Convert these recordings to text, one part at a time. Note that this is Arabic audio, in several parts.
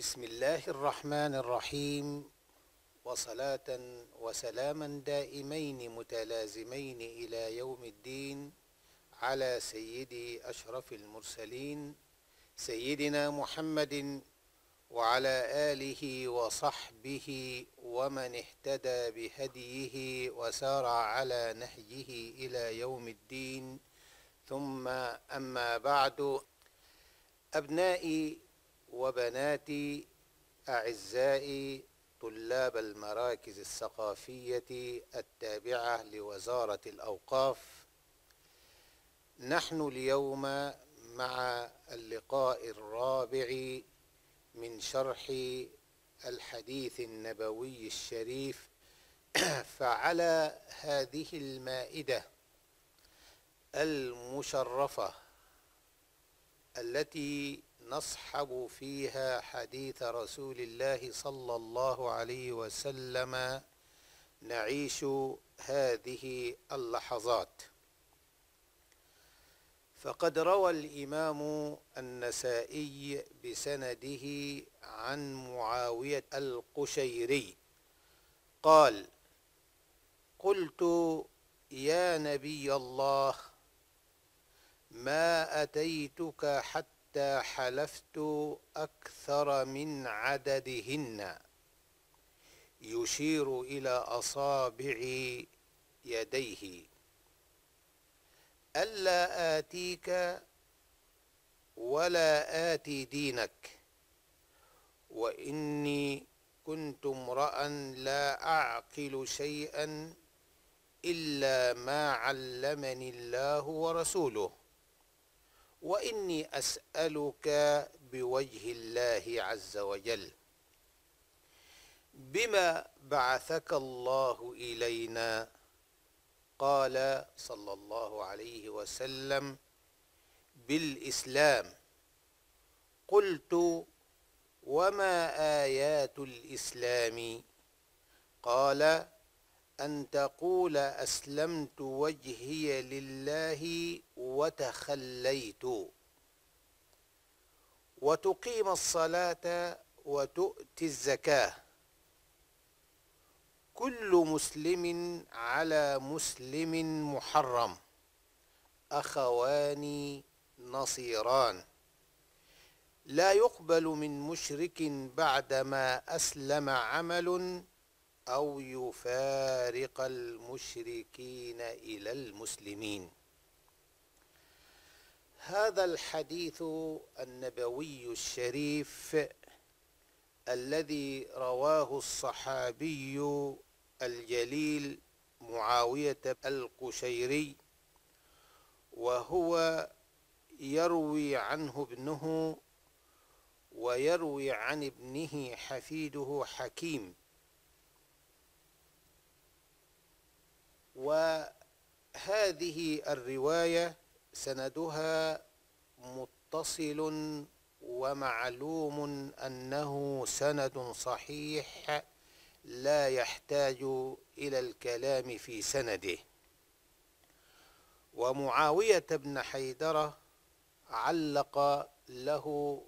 بسم الله الرحمن الرحيم. وصلاة وسلاما دائمين متلازمين إلى يوم الدين على سيدي أشرف المرسلين سيدنا محمد وعلى آله وصحبه ومن اهتدى بهديه وسار على نهجه إلى يوم الدين. ثم أما بعد أبنائي وبناتي أعزائي طلاب المراكز الثقافية التابعة لوزارة الأوقاف نحن اليوم مع اللقاء الرابع من شرح الحديث النبوي الشريف. فعلى هذه المائدة المشرفة التي نصحب فيها حديث رسول الله صلى الله عليه وسلم. نعيش هذه اللحظات. فقد روى الإمام النسائي بسنده عن معاوية القشيري. قال قلت يا نبي الله ما أتيتك حتى حلفت أكثر من عددهن. يشير إلى أصابع يديه. ألا آتيك ولا آتي دينك. وإني كنت امرأ لا أعقل شيئا إلا ما علمني الله ورسوله. وإني أسألك بوجه الله عز وجل. بما بعثك الله إلينا؟ قال صلى الله عليه وسلم بالإسلام. قلت وما آيات الإسلام؟ قال أن تقول أسلمت وجهي لله وتخليت. وتقيم الصلاة وتؤتي الزكاة. كل مسلم على مسلم محرم. أخوان نصيران. لا يقبل من مشرك بعدما أسلم عمل أو يفارق المشركين إلى المسلمين. هذا الحديث النبوي الشريف الذي رواه الصحابي الجليل معاوية القشيري وهو يروي عنه ابنه ويروي عن ابنه حفيده حكيم. وهذه الرواية سندها متصل ومعلوم أنه سند صحيح لا يحتاج إلى الكلام في سنده. ومعاوية بن حيدرة علق له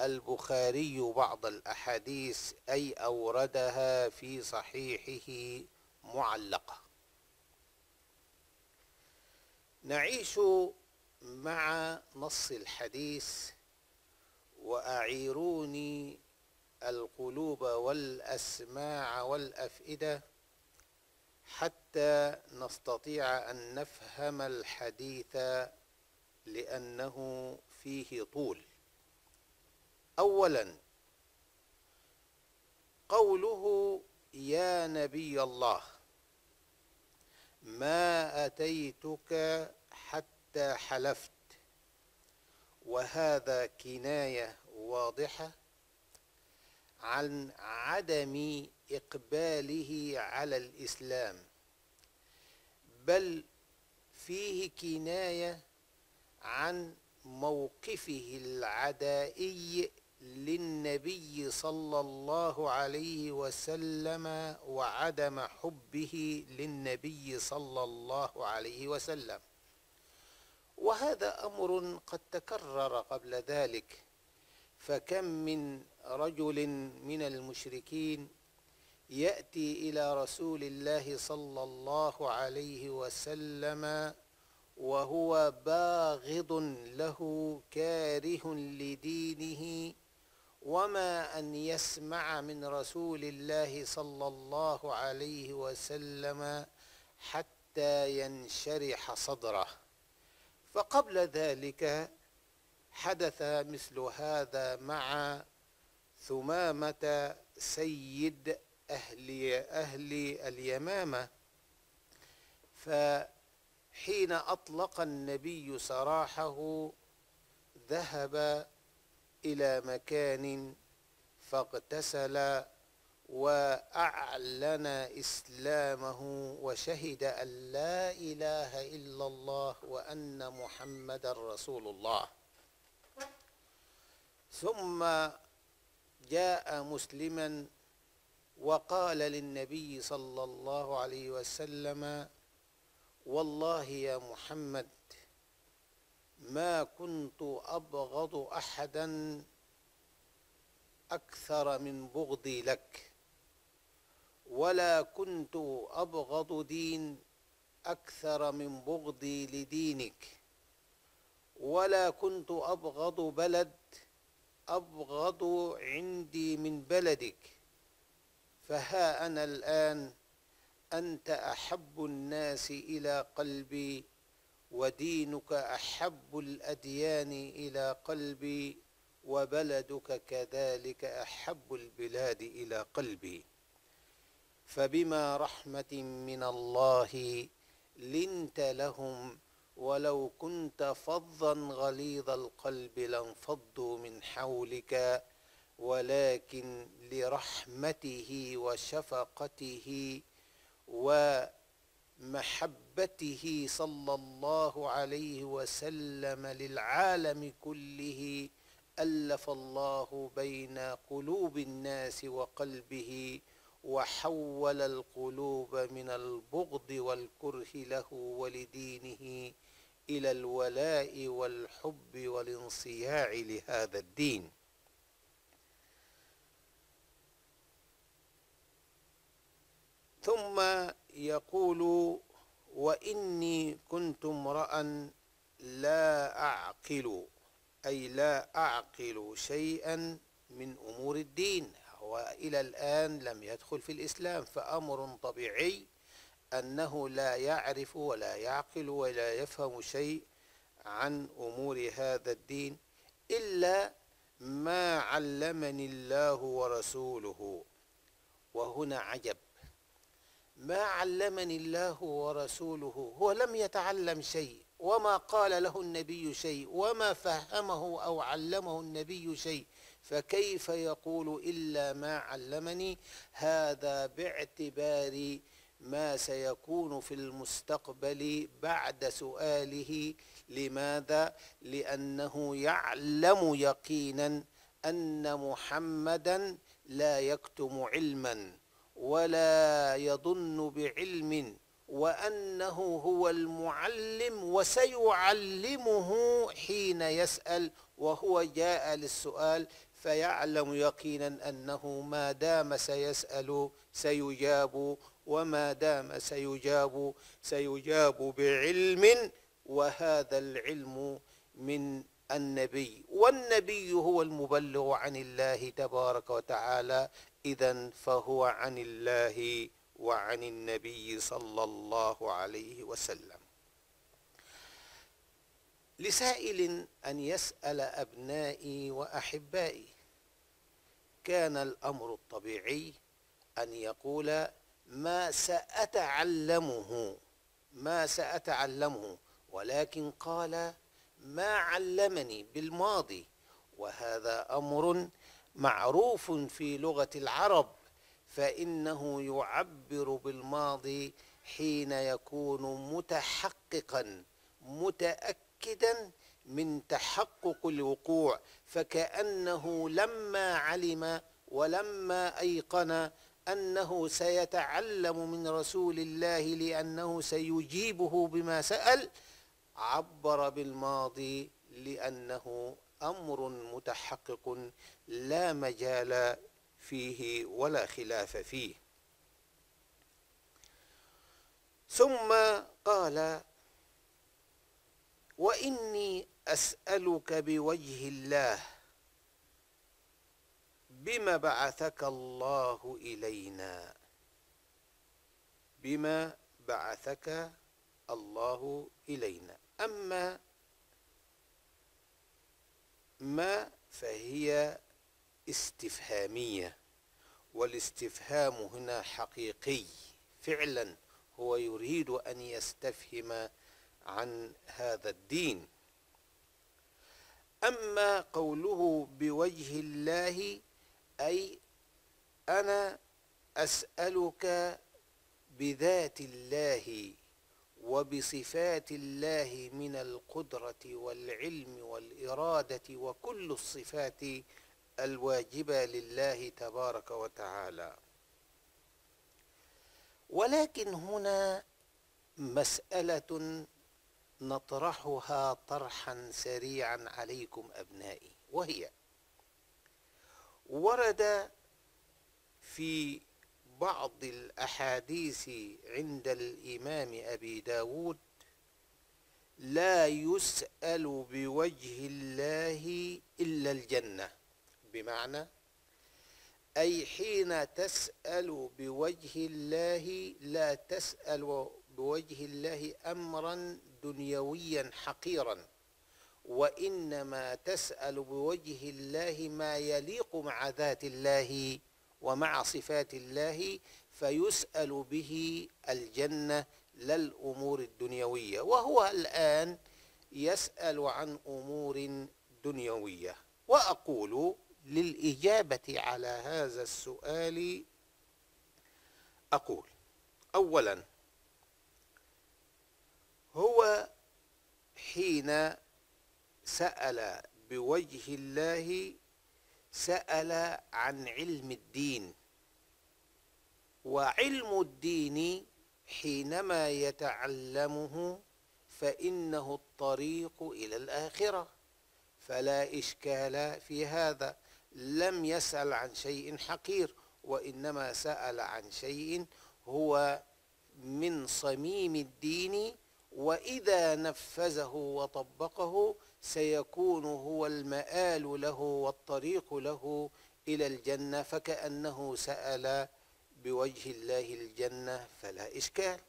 البخاري بعض الأحاديث أي أوردها في صحيحه معلقة. نعيش مع نص الحديث وأعيروني القلوب والأسماع والأفئدة حتى نستطيع أن نفهم الحديث لأنه فيه طول. أولا قوله يا نبي الله ما أتيتك حلفت. وهذا كناية واضحة عن عدم إقباله على الإسلام. بل فيه كناية عن موقفه العدائي للنبي صلى الله عليه وسلم وعدم حبه للنبي صلى الله عليه وسلم. وهذا أمر قد تكرر قبل ذلك. فكم من رجل من المشركين يأتي إلى رسول الله صلى الله عليه وسلم وهو باغض له كاره لدينه وما أن يسمع من رسول الله صلى الله عليه وسلم حتى ينشرح صدره. فقبل ذلك حدث مثل هذا مع ثمامة سيد أهل أهل اليمامة. فحين أطلق النبي سراحه ذهب إلى مكان فاغتسل وأعلن إسلامه وشهد أن لا إله إلا الله وأن محمدا رسول الله ثم جاء مسلما وقال للنبي صلى الله عليه وسلم والله يا محمد ما كنت أبغض أحدا أكثر من بغضي لك. ولا كنت ابغض دين أكثر من بغضي لدينك. ولا كنت ابغض بلد ابغض عندي من بلدك. فها أنا الان انت احب الناس إلى قلبي ودينك احب الاديان إلى قلبي وبلدك كذلك احب البلاد إلى قلبي. فبما رحمة من الله لنت لهم ولو كنت فظا غليظ القلب لانفضوا من حولك ولكن لرحمته وشفقته ومحبته صلى الله عليه وسلم للعالم كله ألف الله بين قلوب الناس وقلبه وحول القلوب من البغض والكره له ولدينه إلى الولاء والحب والانصياع لهذا الدين. ثم يقول وإني كنت امرا لا أعقل أي لا أعقل شيئا من أمور الدين. والى الآن لم يدخل في الإسلام فأمر طبيعي أنه لا يعرف ولا يعقل ولا يفهم شيء عن أمور هذا الدين إلا ما علمني الله ورسوله وهنا عجب. ما علمني الله ورسوله هو لم يتعلم شيء وما قال له النبي شيء وما فهمه أو علمه النبي شيء فكيف يقول إلا ما علمني؟ هذا باعتبار ما سيكون في المستقبل بعد سؤاله. لماذا؟ لأنه يعلم يقينا أن محمدا لا يكتم علما ولا يظن بعلم وأنه هو المعلم وسيعلمه حين يسأل وهو جاء للسؤال فيعلم يقينا أنه ما دام سيسأل سيجاب وما دام سيجاب سيجاب بعلم وهذا العلم من النبي. والنبي هو المبلغ عن الله تبارك وتعالى إذا فهو عن الله وعن النبي صلى الله عليه وسلم. لسائل أن يسأل أبنائي وأحبائي كان الأمر الطبيعي أن يقول ما سأتعلمه ما سأتعلمه ولكن قال ما علمني بالماضي وهذا أمر معروف في لغة العرب فإنه يعبر بالماضي حين يكون متحققا متاكدا من تحقق الوقوع فكأنه لما علم ولما أيقن أنه سيتعلم من رسول الله لأنه سيجيبه بما سأل عبر بالماضي لأنه أمر متحقق لا مجال فيه ولا خلاف فيه. ثم قال وإني أسألك بوجه الله بما بعثك الله إلينا؟ بما بعثك الله إلينا. أما ما فهي استفهامية والاستفهام هنا حقيقي. فعلا هو يريد أن يستفهم عن هذا الدين. أما قوله بوجه الله أي أنا أسألك بذات الله وبصفات الله من القدرة والعلم والإرادة وكل الصفات الواجبة لله تبارك وتعالى. ولكن هنا مسألة نطرحها طرحا سريعا عليكم أبنائي وهي ورد في بعض الأحاديث عند الإمام أبي داود لا يسأل بوجه الله إلا الجنة. بمعنى أي حين تسأل بوجه الله لا تسأل بوجه الله أمرا دنيويا حقيرا وإنما تسأل بوجه الله ما يليق مع ذات الله ومع صفات الله فيسأل به الجنة لا الأمور الدنيوية. وهو الآن يسأل عن أمور دنيوية. وأقول للإجابة على هذا السؤال أقول أولا هو حين سأل بوجه الله سأل عن علم الدين. وعلم الدين حينما يتعلمه فإنه الطريق إلى الآخرة. فلا إشكال في هذا. لم يسأل عن شيء حقير وإنما سأل عن شيء هو من صميم الدين وإذا نفذه وطبقه سيكون هو المآل له والطريق له إلى الجنة فكأنه سأل بوجه الله الجنة فلا إشكال.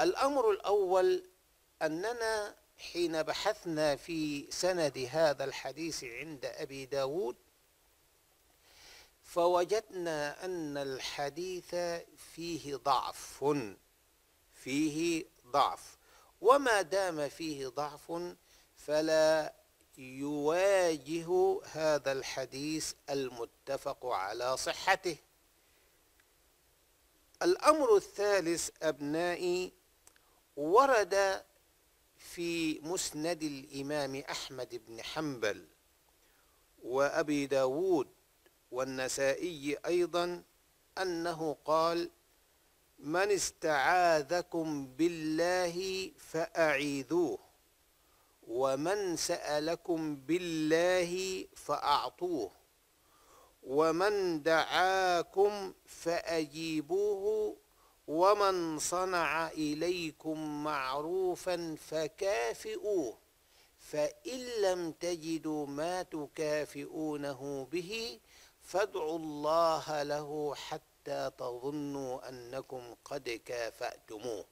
الأمر الأول أننا حين بحثنا في سند هذا الحديث عند أبي داود فوجدنا أن الحديث فيه ضعف. فيه ضعف. وما دام فيه ضعف فلا يواجه هذا الحديث المتفق على صحته. الأمر الثالث أبنائي ورد في مسند الإمام أحمد بن حنبل وأبي داود والنسائي أيضا أنه قال من استعاذكم بالله فأعيذوه ومن سألكم بالله فأعطوه ومن دعاكم فأجيبوه ومن صنع إليكم معروفا فكافئوه فإن لم تجدوا ما تكافئونه به فادعوا الله له حتى تظنوا أنكم قد كافأتموه.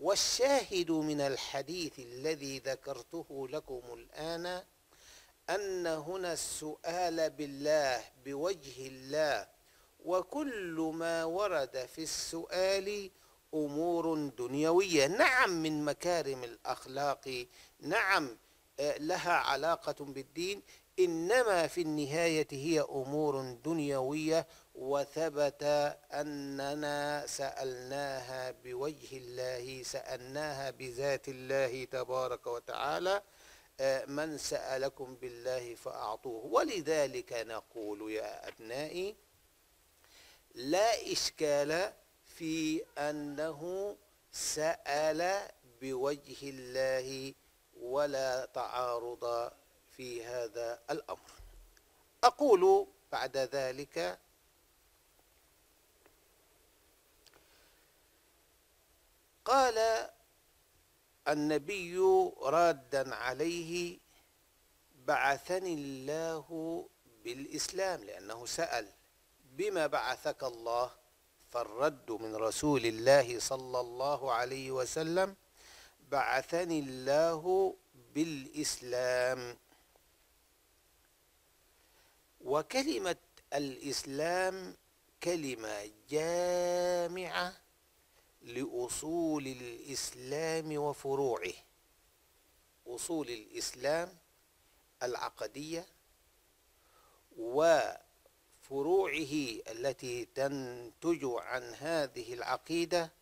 والشاهد من الحديث الذي ذكرته لكم الآن أن هنا السؤال بالله بوجه الله وكل ما ورد في السؤال أمور دنيوية. نعم من مكارم الأخلاق نعم آه، لها علاقة بالدين إنما في النهاية هي أمور دنيوية وثبت أننا سألناها بوجه الله سألناها بذات الله تبارك وتعالى آه، من سألكم بالله فأعطوه. ولذلك نقول يا أبنائي لا إشكال في أنه سأل بوجه الله ولا تعارض في هذا الأمر. أقول بعد ذلك قال النبي رادا عليه بعثني الله بالإسلام لأنه سأل بما بعثك الله فالرد من رسول الله صلى الله عليه وسلم بعثني الله بالإسلام. وكلمة الإسلام كلمة جامعة لأصول الإسلام وفروعه. أصول الإسلام العقدية وفروعه التي تنتج عن هذه العقيدة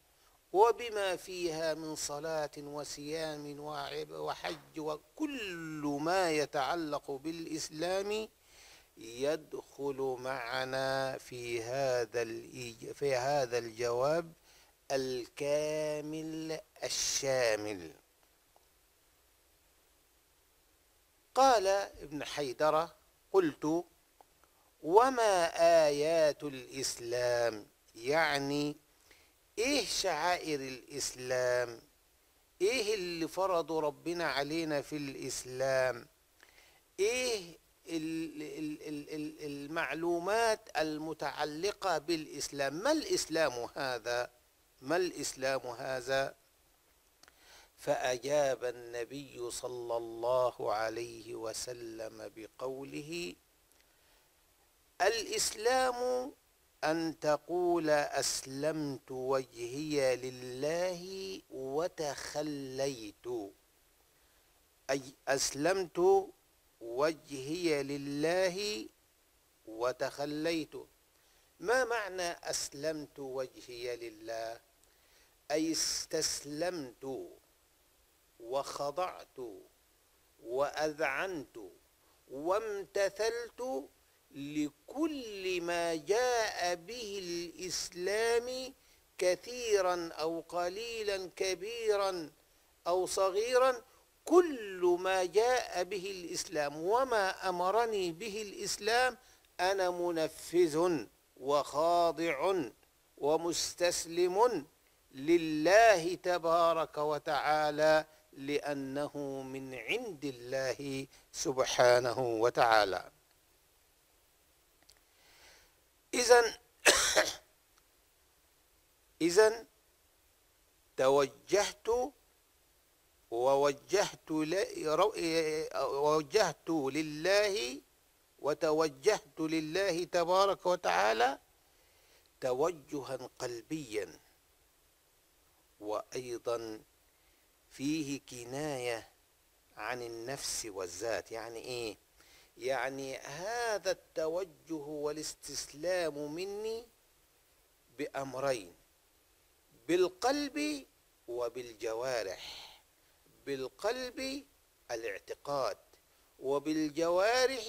وبما فيها من صلاة وصيام وحج وكل ما يتعلق بالإسلام يدخل معنا في هذا في هذا الجواب الكامل الشامل. قال ابن حيدرة قلت وما آيات الإسلام؟ يعني إيه شعائر الإسلام؟ إيه اللي فرضوا ربنا علينا في الإسلام؟ إيه المعلومات المتعلقة بالإسلام؟ ما الإسلام هذا؟ ما الإسلام هذا؟ فأجاب النبي صلى الله عليه وسلم بقوله الإسلام أن تقول أسلمت وجهي لله وتخليت. أي أسلمت وجهي لله وتخليت. ما معنى أسلمت وجهي لله؟ أي استسلمت وخضعت وأذعنت وامتثلت لكل ما جاء به الإسلام كثيرا أو قليلا كبيرا أو صغيرا كل ما جاء به الإسلام وما أمرني به الإسلام أنا منفذ وخاضع ومستسلم لله تبارك وتعالى لأنه من عند الله سبحانه وتعالى. إذا إذا توجهت ووجهت ووجهت لله وتوجهت لله تبارك وتعالى توجها قلبيا. وأيضا فيه كناية عن النفس والذات. يعني إيه؟ يعني هذا التوجه والاستسلام مني بأمرين بالقلب وبالجوارح بالقلب الاعتقاد وبالجوارح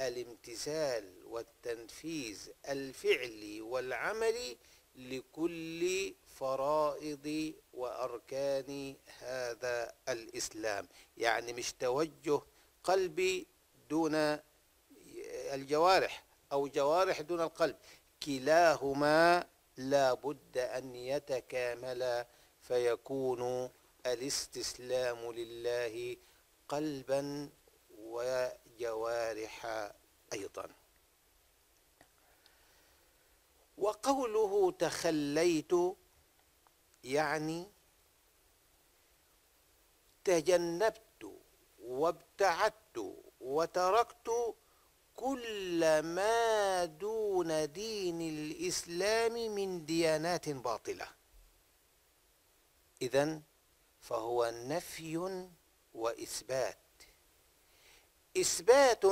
الامتثال والتنفيذ الفعلي والعملي لكل فرائض وأركان هذا الإسلام. يعني مش توجه قلبي دون الجوارح أو جوارح دون القلب. كلاهما لا بد أن يتكاملا فيكون الاستسلام لله قلبا وجوارح أيضا. وقوله تخليت يعني تجنبت وابتعدت وتركت كل ما دون دين الإسلام من ديانات باطلة. إذا فهو نفي وإثبات. إثبات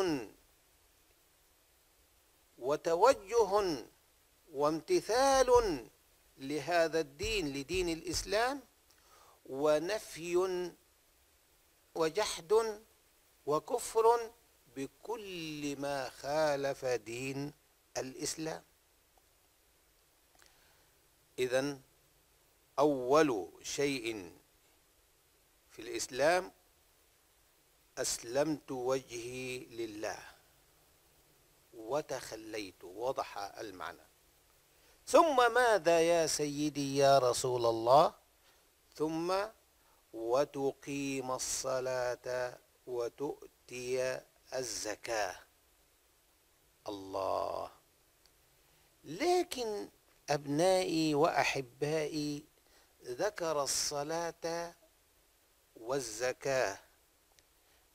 وتوجه وامتثال لهذا الدين لدين الإسلام ونفي وجحد وكفر بكل ما خالف دين الإسلام. إذا أول شيء في الإسلام أسلمت وجهي لله وتخليت وضح المعنى. ثم ماذا يا سيدي يا رسول الله؟ ثم وتقيم الصلاة وتؤتي الزكاة. الله. لكن أبنائي وأحبائي ذكر الصلاة والزكاة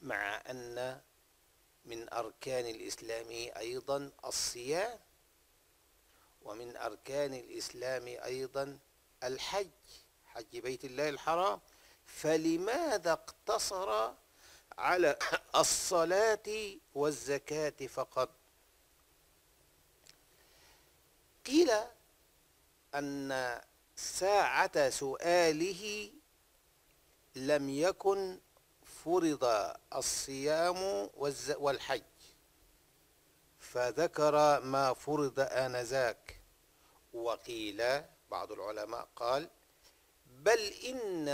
مع أن من أركان الإسلام أيضا الصيام ومن أركان الإسلام أيضا الحج حج بيت الله الحرام. فلماذا اقتصر على الصلاة والزكاة فقط؟ قيل أن ساعة سؤاله لم يكن فرض الصيام والحج. فذكر ما فرض آنذاك. وقيل بعض العلماء قال بل إن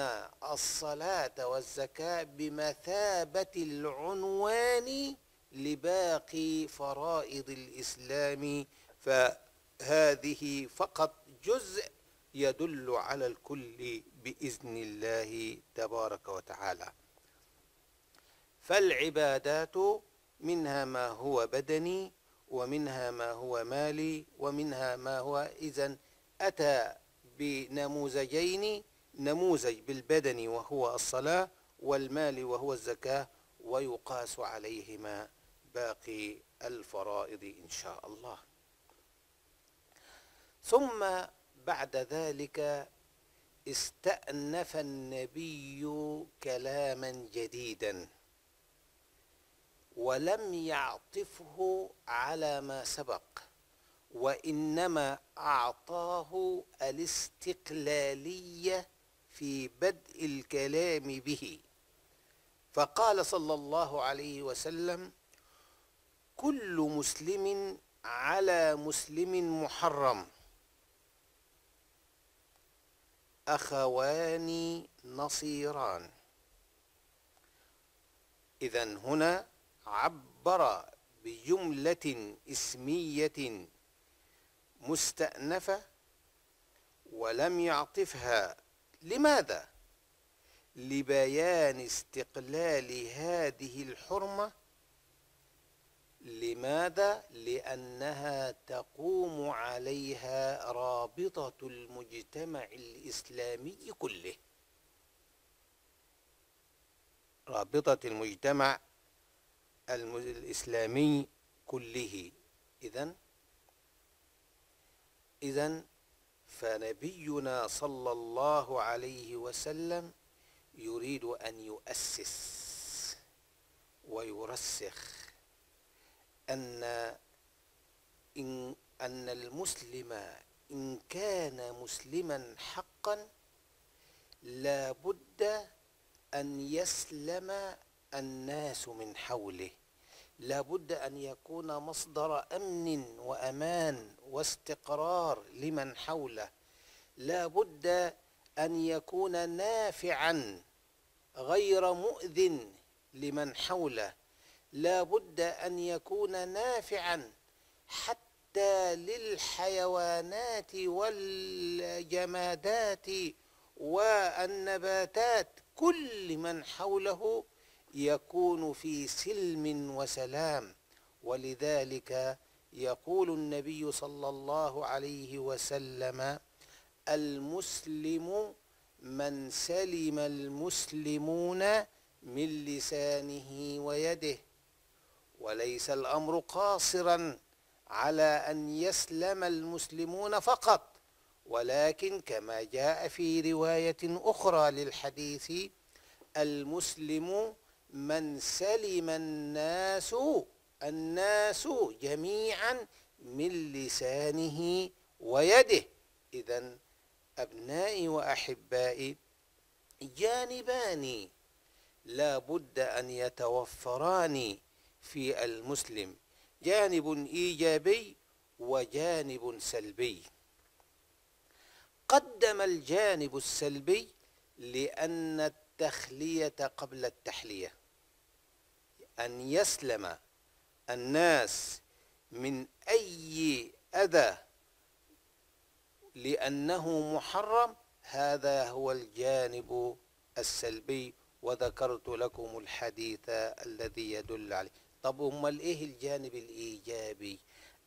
الصلاة والزكاة بمثابة العنوان لباقي فرائض الإسلام فهذه فقط جزء يدل على الكل بإذن الله تبارك وتعالى. فالعبادات منها ما هو بدني ومنها ما هو مالي ومنها ما هو إذا أتى بنموذجين نموذج بالبدن وهو الصلاة والمال وهو الزكاة ويقاس عليهما باقي الفرائض إن شاء الله. ثم بعد ذلك استأنف النبي كلاما جديدا. ولم يعطفه على ما سبق وإنما أعطاه الاستقلالية في بدء الكلام به. فقال صلى الله عليه وسلم كل مسلم على مسلم محرم. أخوان نصيران. إذا هنا عبر بجملة اسمية مستأنفة ولم يعطفها لماذا؟ لبيان استقلال هذه الحرمة لماذا؟ لأنها تقوم عليها رابطة المجتمع الإسلامي كله رابطة المجتمع الإسلامي كله. إذا إذا فنبينا صلى الله عليه وسلم يريد أن يؤسس ويرسخ أن إن أن المسلم إن كان مسلما حقا لا بد أن يسلم الناس من حوله. لا بد أن يكون مصدر أمن وأمان واستقرار لمن حوله. لا بد أن يكون نافعا غير مؤذن لمن حوله. لا بد أن يكون نافعا حتى للحيوانات والجمادات والنباتات. كل من حوله يكون في سلم وسلام ولذلك يقول النبي صلى الله عليه وسلم المسلم من سلم المسلمون من لسانه ويده وليس الأمر قاصرا على أن يسلم المسلمون فقط ولكن كما جاء في رواية أخرى للحديث المسلم من سلم الناس الناس جميعا من لسانه ويده. اذا أبنائي وأحبائي جانبان لا بد أن يتوفران في المسلم. جانب إيجابي وجانب سلبي. قدم الجانب السلبي لأن التخلية قبل التحلية. أن يسلم الناس من أي أذى لأنه محرم هذا هو الجانب السلبي وذكرت لكم الحديث الذي يدل عليه. طب امال إيه الجانب الإيجابي؟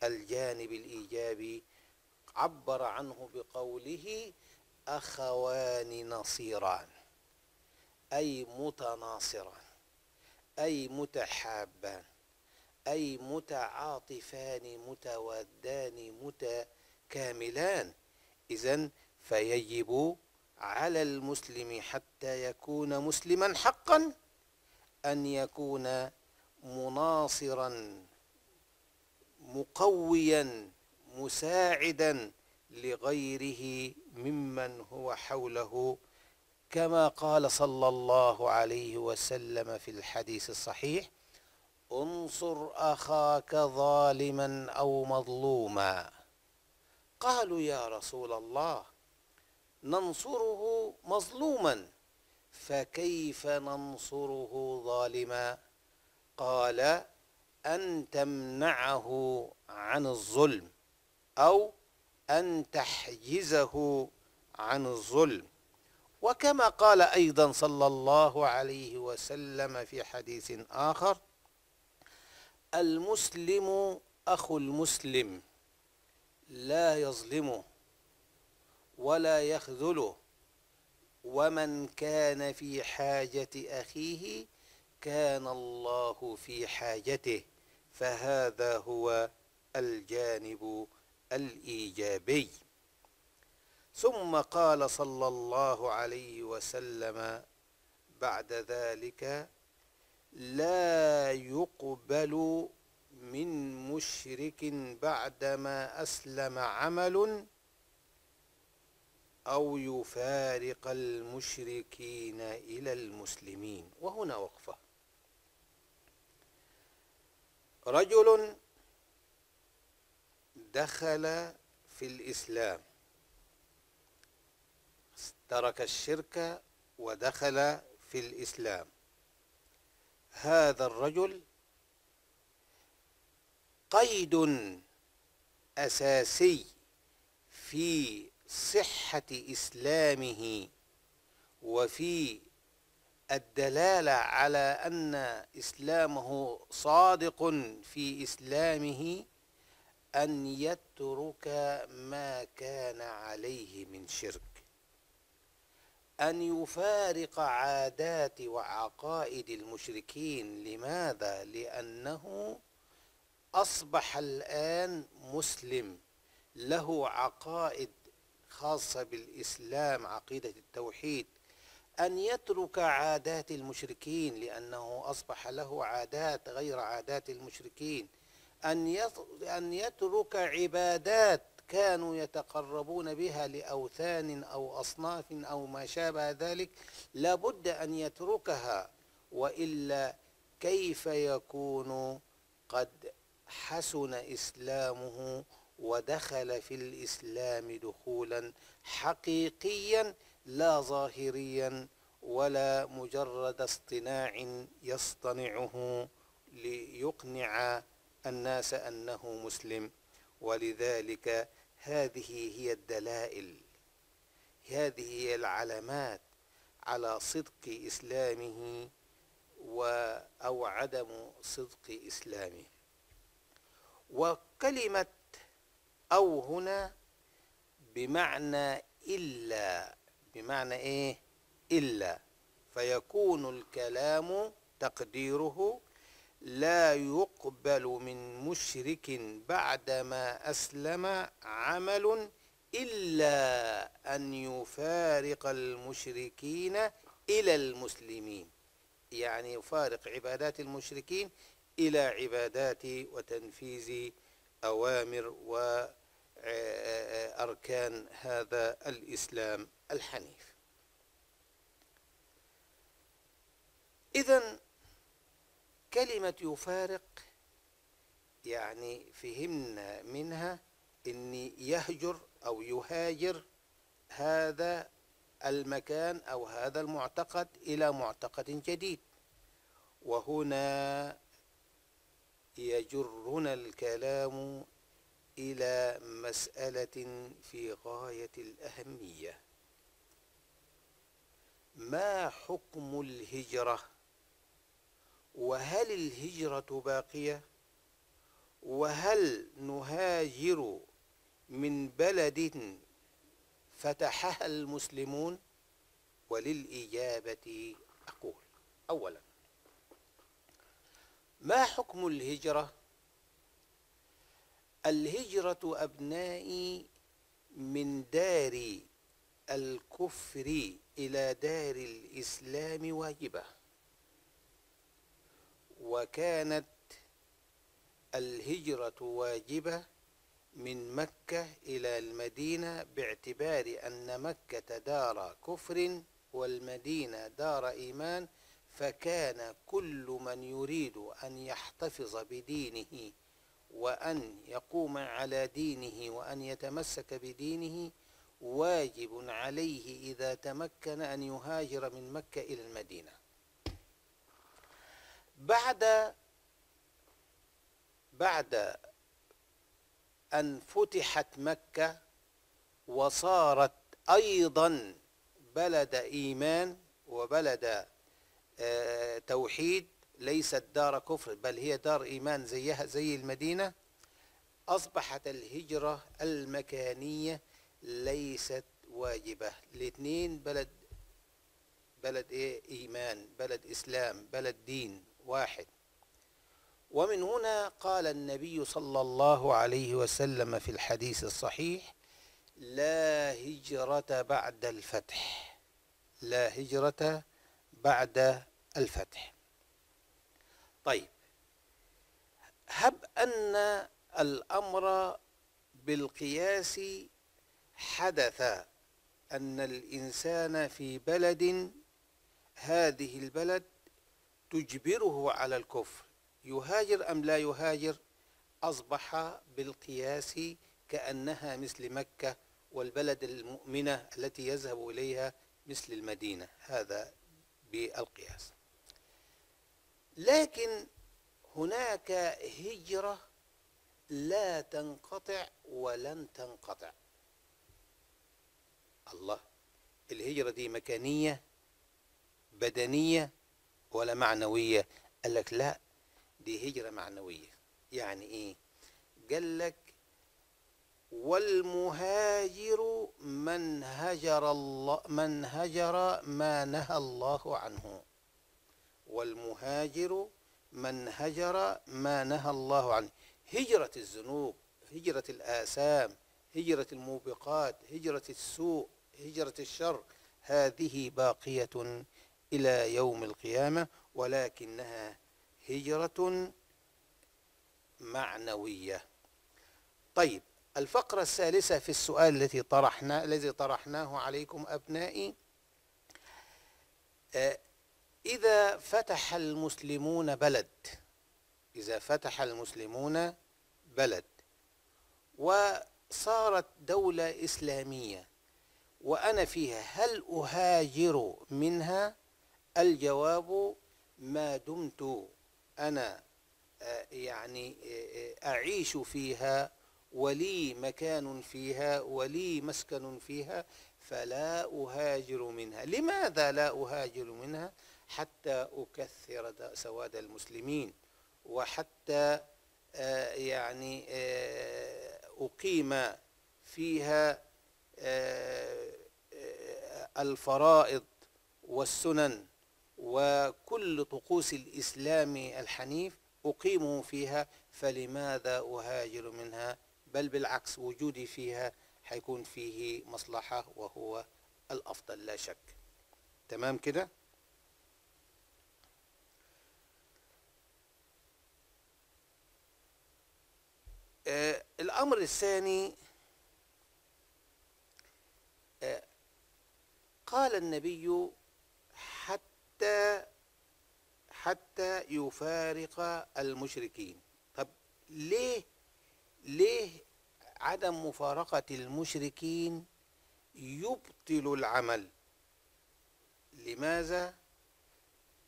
الجانب الإيجابي عبر عنه بقوله أخوان نصيران أي متناصران. أي متحابان أي متعاطفان متودان متكاملان. اذا فيجب على المسلم حتى يكون مسلما حقا أن يكون مناصرا مقويا مساعدا لغيره ممن هو حوله كما قال صلى الله عليه وسلم في الحديث الصحيح انصر أخاك ظالما أو مظلوما. قالوا يا رسول الله ننصره مظلوما فكيف ننصره ظالما؟ قال أن تمنعه عن الظلم أو أن تحجزه عن الظلم. وكما قال أيضا صلى الله عليه وسلم في حديث آخر المسلم اخو المسلم لا يظلمه ولا يخذله ومن كان في حاجة أخيه كان الله في حاجته فهذا هو الجانب الإيجابي. ثم قال صلى الله عليه وسلم بعد ذلك لا يقبل من مشرك بعدما أسلم عمل أو يفارق المشركين إلى المسلمين. وهنا وقفة. رجل دخل في الإسلام. ترك الشرك ودخل في الإسلام. هذا الرجل قيد أساسي في صحة إسلامه وفي الدلالة على أن إسلامه صادق في إسلامه أن يترك ما كان عليه من شرك. أن يفارق عادات وعقائد المشركين. لماذا؟ لأنه أصبح الآن مسلم له عقائد خاصة بالإسلام عقيدة التوحيد. أن يترك عادات المشركين لأنه أصبح له عادات غير عادات المشركين. أن أن يترك عبادات كانوا يتقربون بها لأوثان أو أصناف أو ما شابه ذلك لابد أن يتركها وإلا كيف يكون قد حسن إسلامه ودخل في الإسلام دخولا حقيقيا لا ظاهريا ولا مجرد اصطناع يصطنعه ليقنع الناس أنه مسلم؟ ولذلك هذه هي الدلائل هذه هي العلامات على صدق إسلامه أو عدم صدق إسلامه. وكلمة أو هنا بمعنى إلا بمعنى إيه؟ إلا. فيكون الكلام تقديره لا يقبل من مشرك بعدما أسلم عمل إلا أن يفارق المشركين إلى المسلمين. يعني يفارق عبادات المشركين إلى عبادات وتنفيذ أوامر وأركان هذا الإسلام الحنيف. إذا كلمة يفارق يعني فهمنا منها أن يهجر أو يهاجر هذا المكان أو هذا المعتقد إلى معتقد جديد. وهنا يجرنا الكلام إلى مسألة في غاية الأهمية. ما حكم الهجرة؟ وهل الهجرة باقية؟ وهل نهاجر من بلد فتحها المسلمون؟ وللإجابة أقول أولا ما حكم الهجرة؟ الهجرة أبنائي من دار الكفر إلى دار الإسلام واجبة. وكانت الهجرة واجبة من مكة إلى المدينة باعتبار أن مكة دار كفر والمدينة دار إيمان فكان كل من يريد أن يحتفظ بدينه وأن يقوم على دينه وأن يتمسك بدينه واجب عليه إذا تمكن أن يهاجر من مكة إلى المدينة. بعد بعد أن فتحت مكة وصارت أيضا بلد إيمان وبلد آه، توحيد ليست دار كفر بل هي دار إيمان زيها زي المدينة أصبحت الهجرة المكانية ليست واجبة. الاثنين بلد بلد إيه؟ إيمان بلد إسلام بلد دين. واحد. ومن هنا قال النبي صلى الله عليه وسلم في الحديث الصحيح لا هجرة بعد الفتح. لا هجرة بعد الفتح. طيب هب أن الأمر بالقياس حدث أن الإنسان في بلد هذه البلد تجبره على الكفر يهاجر أم لا يهاجر؟ أصبح بالقياس كأنها مثل مكة والبلد المؤمنة التي يذهب إليها مثل المدينة. هذا بالقياس. لكن هناك هجرة لا تنقطع ولن تنقطع. الله الهجرة دي مكانية بدنية ولا معنوية؟ قال لك لا دي هجرة معنوية. يعني إيه؟ قال لك والمهاجر من هجر الله من هجر ما نهى الله عنه. والمهاجر من هجر ما نهى الله عنه. هجرة الذنوب هجرة الآثام هجرة الموبقات هجرة السوء هجرة الشر هذه باقية إلى يوم القيامة ولكنها هجرة معنوية. طيب الفقرة الثالثة في السؤال الذي طرحنا الذي طرحناه عليكم أبنائي آه، إذا فتح المسلمون بلد إذا فتح المسلمون بلد وصارت دولة إسلامية وأنا فيها هل أهاجر منها؟ الجواب ما دمت أنا آه، يعني آه، أعيش فيها ولي مكان فيها ولي مسكن فيها فلا أهاجر منها. لماذا لا أهاجر منها؟ حتى أكثر سواد المسلمين وحتى آه، يعني أقيم فيها الفرائض والسنن. وكل طقوس الإسلام الحنيف أقيم فيها فلماذا أهاجر منها؟ بل بالعكس وجودي فيها حيكون فيه مصلحة وهو الأفضل لا شك. تمام كده؟ آه الأمر الثاني آه قال النبي حتى حتى يفارق المشركين. طب ليه ليه عدم مفارقة المشركين يبطل العمل؟ لماذا؟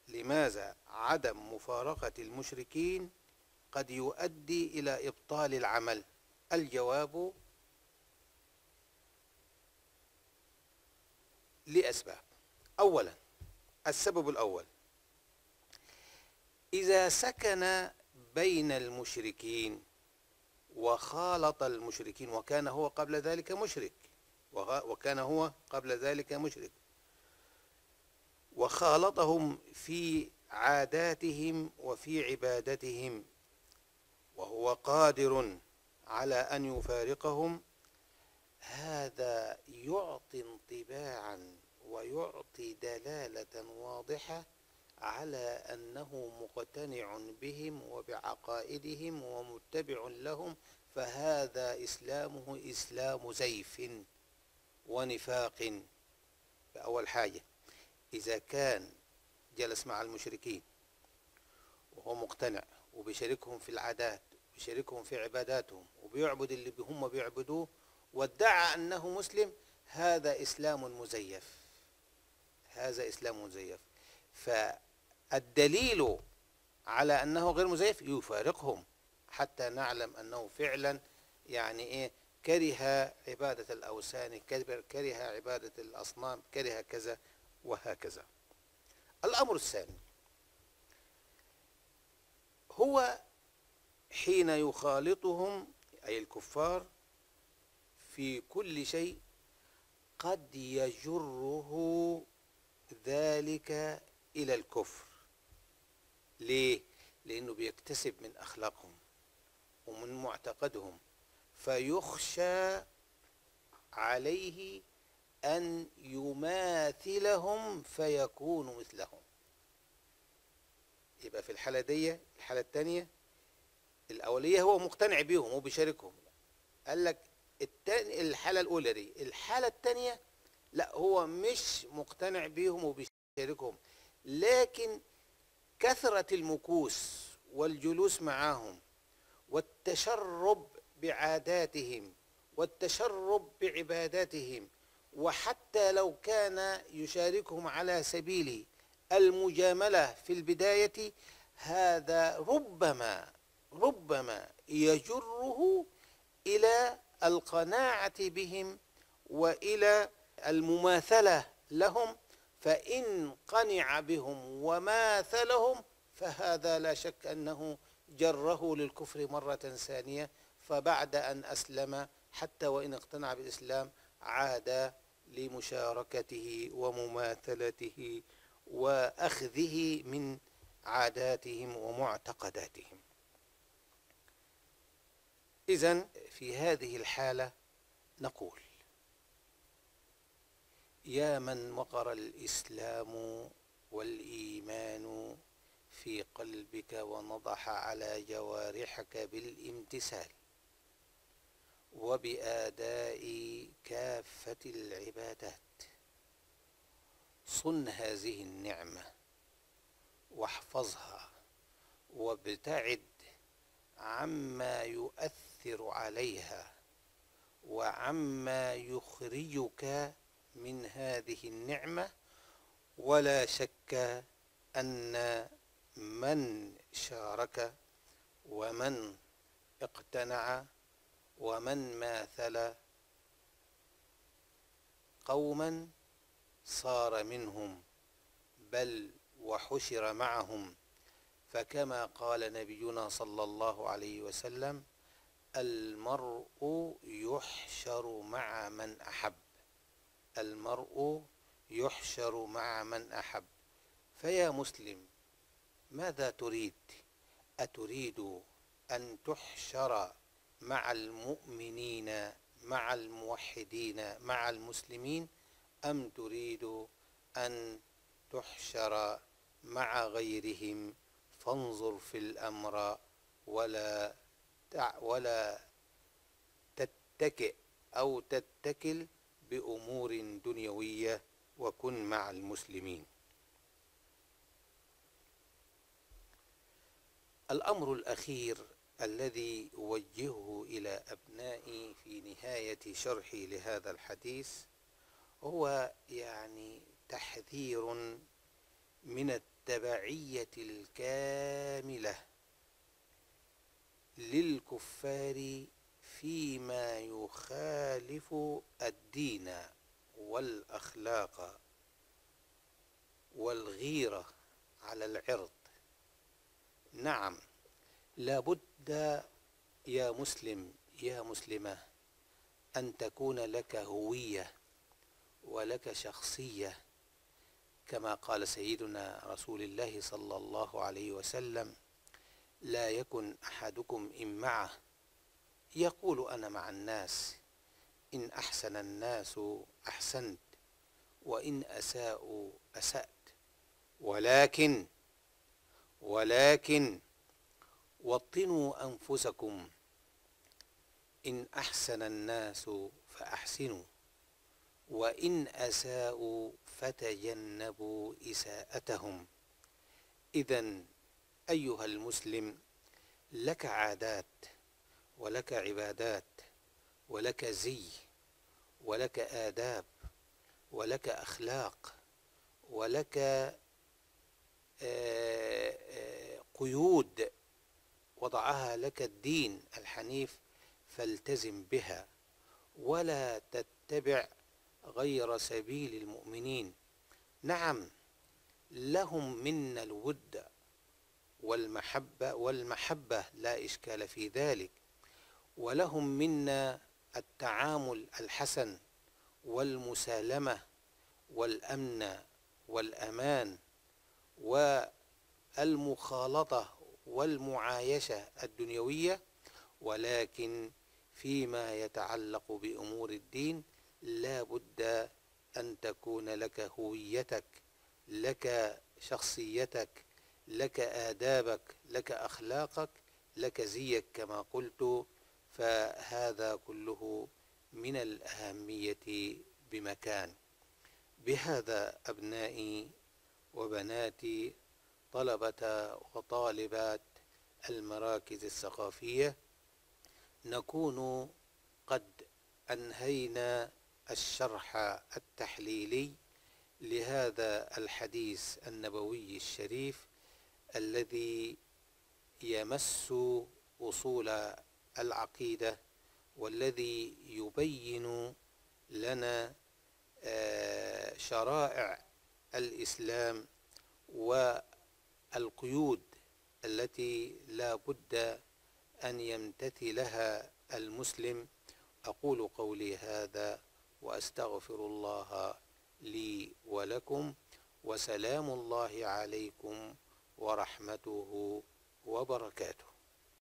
لماذا عدم مفارقة المشركين قد يؤدي إلى إبطال العمل؟ الجواب لأسباب. أولا السبب الأول. إذا سكن بين المشركين وخالط المشركين وكان هو قبل ذلك مشرك وكان هو قبل ذلك مشرك وخالطهم في عاداتهم وفي عبادتهم وهو قادر على أن يفارقهم هذا يعطي انطباعا ويعطي دلالة واضحة على أنه مقتنع بهم وبعقائدهم ومتبع لهم فهذا إسلامه إسلام زيف ونفاق. فأول حاجة إذا كان جلس مع المشركين وهو مقتنع وبيشاركهم في العادات وبيشاركهم في عباداتهم وبيعبد اللي هم بيعبدوه وادعى أنه مسلم هذا إسلام مزيف. هذا إسلام مزيف. فالدليل على أنه غير مزيف يفارقهم حتى نعلم أنه فعلا يعني إيه كره عبادة الأوثان كره عبادة الأصنام كره كذا وهكذا. الأمر الثاني هو حين يخالطهم أي الكفار في كل شيء قد يجره ذلك إلى الكفر. ليه؟ لأنه بيكتسب من أخلاقهم ومن معتقدهم فيخشى عليه أن يماثلهم فيكون مثلهم. يبقى في الحالة دي الحالة الثانية الأولية هو مقتنع بيهم وبيشاركهم قال لك الحالة الأولى دي الحالة الثانية لا هو مش مقتنع بيهم وبيشاركهم لكن كثرة المكوس والجلوس معهم والتشرب بعاداتهم والتشرب بعباداتهم وحتى لو كان يشاركهم على سبيل المجاملة في البداية هذا ربما ربما يجره إلى القناعة بهم وإلى المماثلة لهم فإن قنع بهم وماثلهم فهذا لا شك أنه جره للكفر مرة ثانية فبعد أن أسلم حتى وإن اقتنع بالإسلام عاد لمشاركته ومماثلته وأخذه من عاداتهم ومعتقداتهم. إذا في هذه الحالة نقول يا من وقر الإسلام والإيمان في قلبك ونضح على جوارحك بالامتثال وبآداء كافة العبادات. صن هذه النعمة واحفظها وابتعد عما يؤثر عليها وعما يخرجك من هذه النعمة ولا شك أن من شارك ومن اقتنع ومن ماثل قوما صار منهم بل وحشر معهم. فكما قال نبينا صلى الله عليه وسلم المرء يحشر مع من أحب. المرء يحشر مع من أحب. فيا مسلم ماذا تريد؟ أتريد أن تحشر مع المؤمنين مع الموحدين مع المسلمين؟ أم تريد أن تحشر مع غيرهم؟ فانظر في الأمر ولا ولا تتكئ أو تتكل بأمور دنيوية وكن مع المسلمين. الأمر الأخير الذي أوجهه إلى أبنائي في نهاية شرحي لهذا الحديث هو يعني تحذير من التبعية الكاملة للكفار فيما يخالف الدين والأخلاق والغيرة على العرض. نعم لابد يا مسلم يا مسلمة أن تكون لك هوية ولك شخصية كما قال سيدنا رسول الله صلى الله عليه وسلم لا يكن أحدكم إن معه يقول أنا مع الناس إن أحسن الناس أحسنت وإن أساءوا أسأت. ولكن ولكن وطنوا أنفسكم إن أحسن الناس فأحسنوا وإن أساءوا فتجنبوا إساءتهم. إذا أيها المسلم لك عادات ولك عبادات ولك زي ولك آداب ولك أخلاق ولك قيود وضعها لك الدين الحنيف فالتزم بها ولا تتبع غير سبيل المؤمنين. نعم لهم منا الود والمحبة والمحبة لا إشكال في ذلك. ولهم منا التعامل الحسن والمسالمة والأمن والأمان والمخالطة والمعايشة الدنيوية ولكن فيما يتعلق بأمور الدين لا بد أن تكون لك هويتك لك شخصيتك لك آدابك لك أخلاقك لك زيك كما قلت فهذا كله من الأهمية بمكان. بهذا أبنائي وبناتي طلبة وطالبات المراكز الثقافية نكون قد أنهينا الشرح التحليلي لهذا الحديث النبوي الشريف الذي يمس أصول العقيدة والذي يبين لنا شرائع الإسلام والقيود التي لا بد أن يمتثلها المسلم. أقول قولي هذا وأستغفر الله لي ولكم وسلام الله عليكم ورحمته وبركاته.